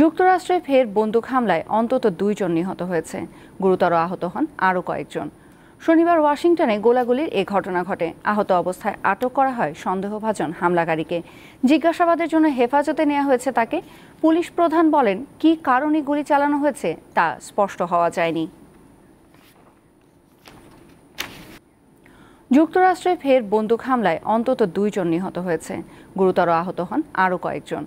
যুক্তরাষ্ট্রে ফের বন্দুক হামলায় অন্তত দুইজন নিহত হয়েছে। গুরুতর আহত হন আরও কয়েকজন। শনিবার ওয়াশিংটনে গোলাগুলির এ ঘটনা ঘটে। আহত অবস্থায় আটক করা হয় সন্দেহভাজন হামলাকারীকে। জিজ্ঞাসাবাদের জন্য হেফাজতে নেওয়া হয়েছে তাকে। পুলিশ প্রধান বলেন, কী কারণে গুলি চালানো হয়েছে তা স্পষ্ট হওয়া যায়নি। যুক্তরাষ্ট্রে ফের বন্দুক হামলায় অন্তত দুইজন নিহত হয়েছে। গুরুতর আহত হন আরও কয়েকজন।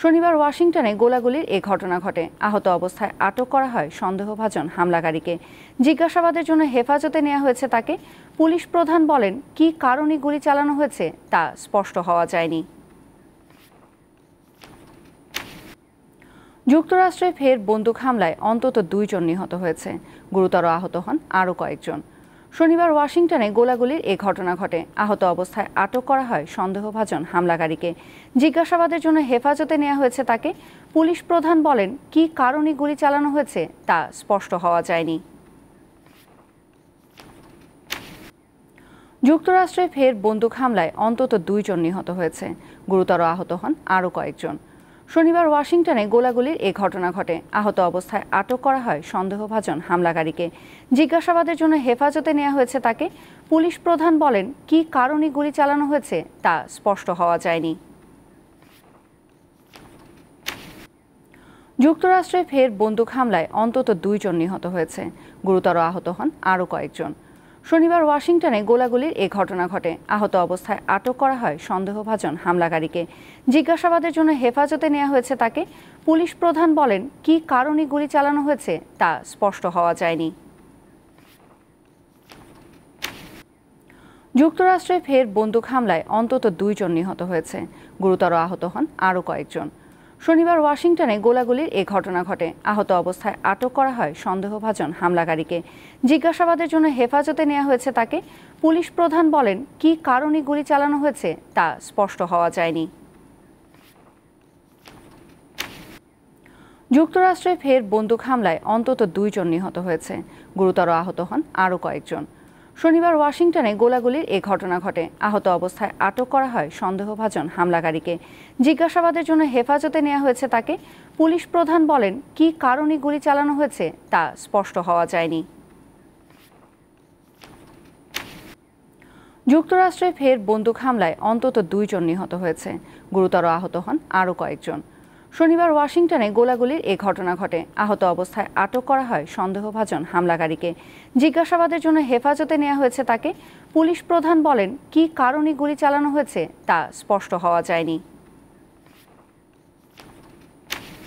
শনিবার ওয়াশিংটনে গোলাগুলির এ ঘটনা ঘটে। আহত অবস্থায় আটক করা হয় সন্দেহভাজন হামলাকারীকে। জিজ্ঞাসাবাদের জন্য হেফাজতে নেওয়া হয়েছে তাকে। পুলিশ প্রধান বলেন, কী কারণে গুলি চালানো হয়েছে তা স্পষ্ট হওয়া যায়নি। যুক্তরাষ্ট্রে ফের বন্দুক হামলায় অন্তত দুইজন নিহত হয়েছে। গুরুতর আহত হন আরও কয়েকজন। শনিবার ওয়াশিংটনে গোলাগুলির এ ঘটনা ঘটে। আহত অবস্থায় আটক করা হয় সন্দেহভাজন হামলাকারীকে। জিজ্ঞাসাবাদের জন্য হেফাজতে নেওয়া হয়েছে তাকে। পুলিশ প্রধান বলেন, কি কারণে গুলি চালানো হয়েছে তা স্পষ্ট হওয়া যায়নি। যুক্তরাষ্ট্রে ফের বন্দুক হামলায় অন্তত দুইজন নিহত হয়েছে। গুরুতর আহত হন আরও কয়েকজন। শনিবার ওয়াশিংটনে গোলাগুলির এ ঘটনা ঘটে। আহত অবস্থায় আটক করা হয় সন্দেহভাজন হামলাকারীকে। জিজ্ঞাসাবাদের জন্য হেফাজতে নেওয়া হয়েছে তাকে। পুলিশ প্রধান বলেন, কি কারণে গুলি চালানো হয়েছে তা স্পষ্ট হওয়া যায়নি। যুক্তরাষ্ট্রে ফের বন্দুক হামলায় অন্তত দুইজন নিহত হয়েছে। গুরুতর আহত হন আরও কয়েকজন। শনিবার ওয়াশিংটনে গোলাগুলির এ ঘটনা ঘটে। আহত অবস্থায় আটক করা হয় সন্দেহভাজন হামলাকারীকে। জিজ্ঞাসাবাদের জন্য হেফাজতে নেওয়া হয়েছে তাকে। পুলিশ প্রধান বলেন, কী কারণে গুলি চালানো হয়েছে তা স্পষ্ট হওয়া যায়নি। যুক্তরাষ্ট্রে ফের বন্দুক হামলায় অন্তত দুইজন নিহত হয়েছে। গুরুতর আহত হন আরও কয়েকজন। শনিবার ওয়াশিংটনে গোলাগুলির এ ঘটনা ঘটে। আহত অবস্থায় আটক করা হয় সন্দেহভাজন হামলাকারীকে। জিজ্ঞাসাবাদের জন্য হেফাজতে নেওয়া হয়েছে তাকে। পুলিশ প্রধান বলেন, কি কারণে গুলি চালানো হয়েছে তা স্পষ্ট হওয়া যায়নি। যুক্তরাষ্ট্রে ফের বন্দুক হামলায় অন্তত দুইজন নিহত হয়েছে। গুরুতর আহত হন আরও কয়েকজন। শনিবার ওয়াশিংটনে গোলাগুলির এ ঘটনা ঘটে। আহত অবস্থায় আটক করা হয় সন্দেহভাজন হামলাকারীকে। জিজ্ঞাসাবাদের জন্য হেফাজতে নেওয়া হয়েছে তাকে। পুলিশ প্রধান বলেন, কী কারণে গুলি চালানো হয়েছে তা স্পষ্ট হওয়া যায়নি। যুক্তরাষ্ট্রে ফের বন্দুক হামলায় অন্তত দুইজন নিহত হয়েছে। গুরুতর আহত হন আরও কয়েকজন। শনিবার ওয়াশিংটনে গোলাগুলির এ ঘটনা ঘটে। আহত অবস্থায় আটক করা হয় সন্দেহভাজন হামলাকারীকে। জিজ্ঞাসাবাদের জন্য হেফাজতে নেওয়া হয়েছে তাকে। পুলিশ প্রধান বলেন, কি কারণে গুলি চালানো হয়েছে তা স্পষ্ট হওয়া যায়নি।